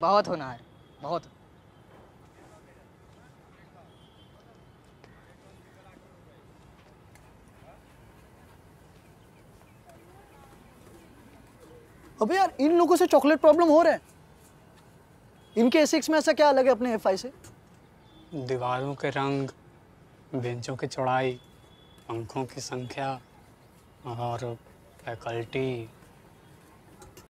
बहुत होना है बहुत। अबे यार, इन लोगों से चॉकलेट प्रॉब्लम हो रहा है। इनके एसिक्स में ऐसा क्या अलग है अपने एफआई से? दीवारों के रंग, बेंचों की चौड़ाई, पंखों की संख्या और फैकल्टी